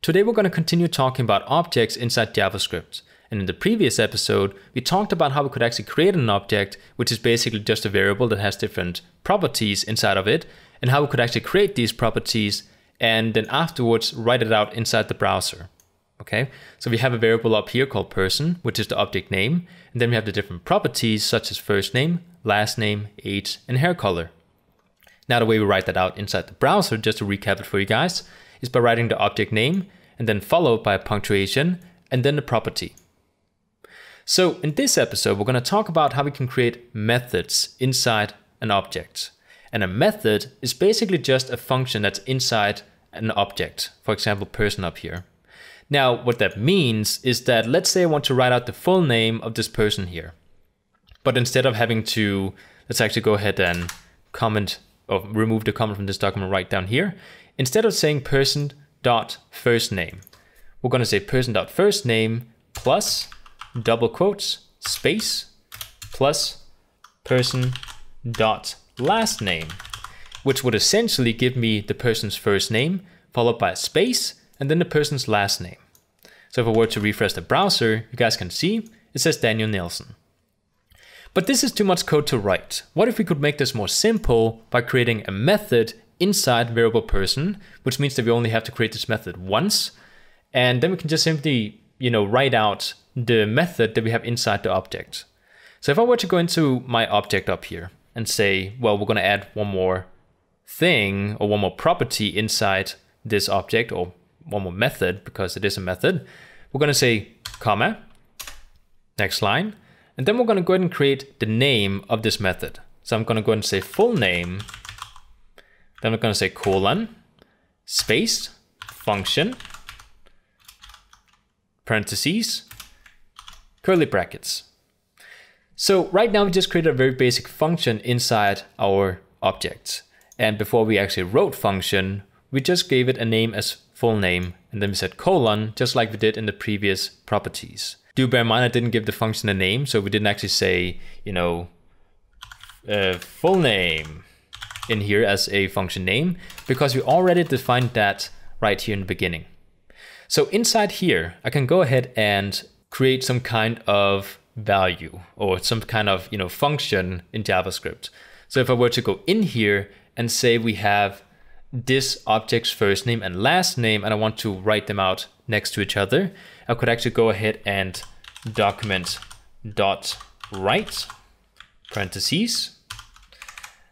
Today we're going to continue talking about objects inside JavaScript. And in the previous episode, we talked about how we could actually create an object, which is basically just a variable that has different properties inside of it, and how we could actually create these properties and then afterwards write it out inside the browser. Okay, so we have a variable up here called person, which is the object name, and then we have the different properties such as first name, last name, age, and hair color. Now the way we write that out inside the browser, just to recap it for you guys, is by writing the object name and then followed by a punctuation and then the property. So in this episode, we're going to talk about how we can create methods inside an object. And a method is basically just a function that's inside an object, for example, person up here. Now, what that means is that let's say I want to write out the full name of this person here. But instead of having to, let's actually go ahead and comment or remove the comment from this document right down here. Instead of saying person dot first name, we're going to say person dot first name plus double quotes space plus person dot last name, which would essentially give me the person's first name followed by a space and then the person's last name. So if I were to refresh the browser, you guys can see it says Daniel Nielsen. But this is too much code to write. What if we could make this more simple by creating a method inside variable person, which means that we only have to create this method once, and then we can just simply, you know, write out the method that we have inside the object. So if I were to go into my object up here and say, well, we're going to add one more thing or one more property inside this object or one more method because it is a method, we're going to say comma, next line, and then we're going to go ahead and create the name of this method. So I'm going to go ahead and say full name, then we're going to say colon, space, function, parentheses, curly brackets. So right now we just created a very basic function inside our object. And before we actually wrote function, we just gave it a name as full name, and then we said colon, just like we did in the previous properties. Do bear in mind I didn't give the function a name, so we didn't actually say, you know, uh, full name in here as a function name, because we already defined that right here in the beginning. So inside here, I can go ahead and create some kind of value or some kind of you know function in JavaScript. So if I were to go in here and say we have this object's first name and last name and I want to write them out next to each other, I could actually go ahead and document dot write parentheses.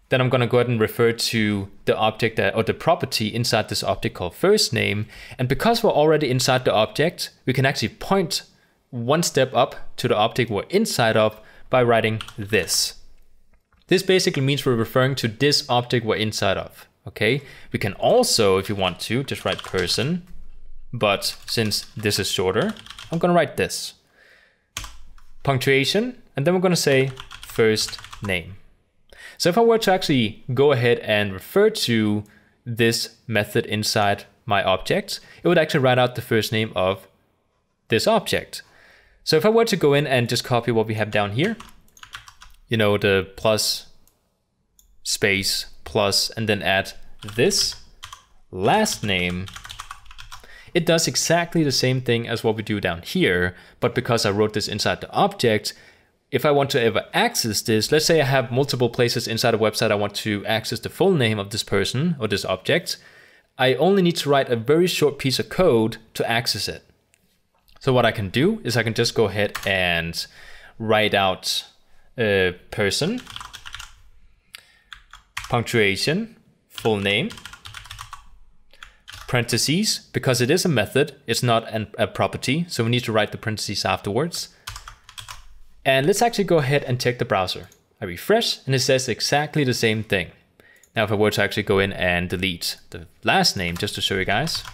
Then I'm going to go ahead and refer to the object that, or the property inside this object called first name. And because we're already inside the object, we can actually point one step up to the object we're inside of by writing this. This basically means we're referring to this object we're inside of, okay? We can also, if you want to, just write person, but since this is shorter, I'm gonna write this. Punctuation, and then we're gonna say first name. So if I were to actually go ahead and refer to this method inside my object, it would actually write out the first name of this object. So if I were to go in and just copy what we have down here, you know, the plus space plus and then add this last name, it does exactly the same thing as what we do down here. But because I wrote this inside the object, if I want to ever access this, let's say I have multiple places inside a website I want to access the full name of this person or this object, I only need to write a very short piece of code to access it. So what I can do is I can just go ahead and write out a person, punctuation, full name, parentheses, because it is a method, it's not an, a property, so we need to write the parentheses afterwards. And let's actually go ahead and check the browser. I refresh and it says exactly the same thing. Now if I were to actually go in and delete the last name just to show you guys,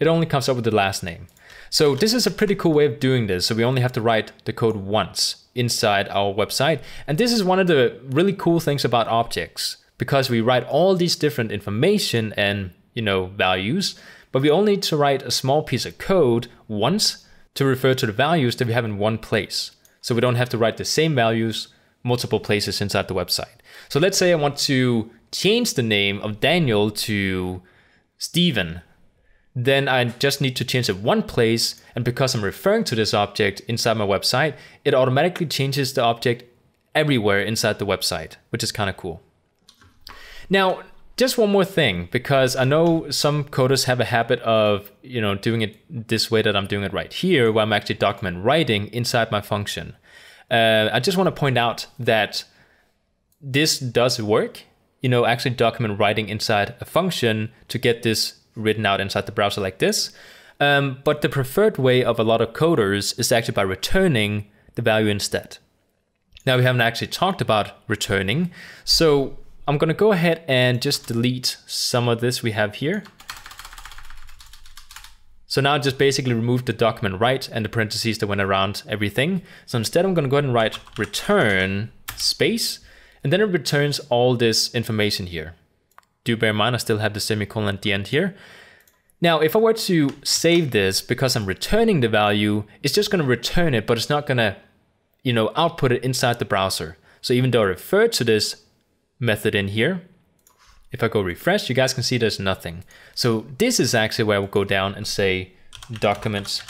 it only comes up with the last name. So this is a pretty cool way of doing this. So we only have to write the code once inside our website. And this is one of the really cool things about objects because we write all these different information and, you know, values, but we only need to write a small piece of code once to refer to the values that we have in one place. So we don't have to write the same values multiple places inside the website. So let's say I want to change the name of Daniel to Stephen then I just need to change it one place. And because I'm referring to this object inside my website, it automatically changes the object everywhere inside the website, which is kind of cool. Now, just one more thing, because I know some coders have a habit of, you know, doing it this way that I'm doing it right here, where I'm actually document writing inside my function. Uh, I just want to point out that this does work. You know, actually document writing inside a function to get this written out inside the browser like this. Um, but the preferred way of a lot of coders is actually by returning the value instead. Now we haven't actually talked about returning, so I'm gonna go ahead and just delete some of this we have here. So now I just basically remove the document write and the parentheses that went around everything. So instead I'm gonna go ahead and write return space, and then it returns all this information here. Do bear in mind I still have the semicolon at the end here. Now, if I were to save this because I'm returning the value, it's just gonna return it, but it's not gonna, you know, output it inside the browser. So even though I refer to this method in here. If I go refresh, you guys can see there's nothing. So this is actually where we'll go down and say documents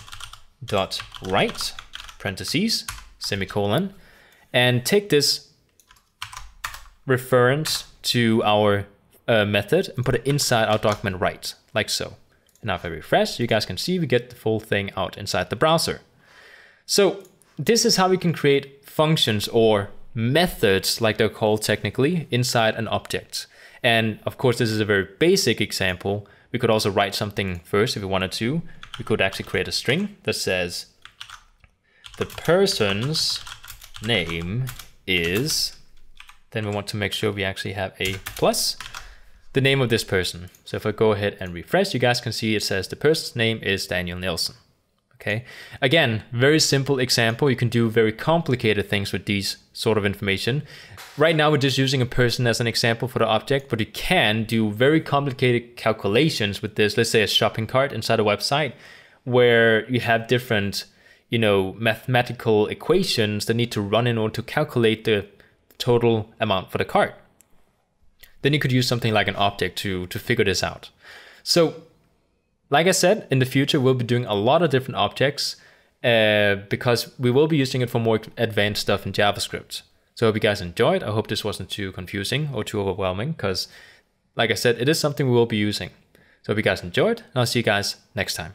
dot write parentheses semicolon and take this reference to our uh, method and put it inside our document write like so. And now if I refresh, you guys can see we get the full thing out inside the browser. So this is how we can create functions or methods, like they're called technically, inside an object. And of course, this is a very basic example. We could also write something first if we wanted to. We could actually create a string that says the person's name is, then we want to make sure we actually have a plus, the name of this person. So if I go ahead and refresh, you guys can see it says the person's name is Daniel Nielsen. Okay. Again, very simple example. You can do very complicated things with these sort of information. Right now, we're just using a person as an example for the object, but you can do very complicated calculations with this. Let's say a shopping cart inside a website where you have different, you know, mathematical equations that need to run in order to calculate the total amount for the cart. Then you could use something like an object to, to figure this out. So like I said, in the future, we'll be doing a lot of different objects uh, because we will be using it for more advanced stuff in JavaScript. So I hope you guys enjoyed. I hope this wasn't too confusing or too overwhelming because, like I said, it is something we will be using. So I hope you guys enjoyed, and I'll see you guys next time.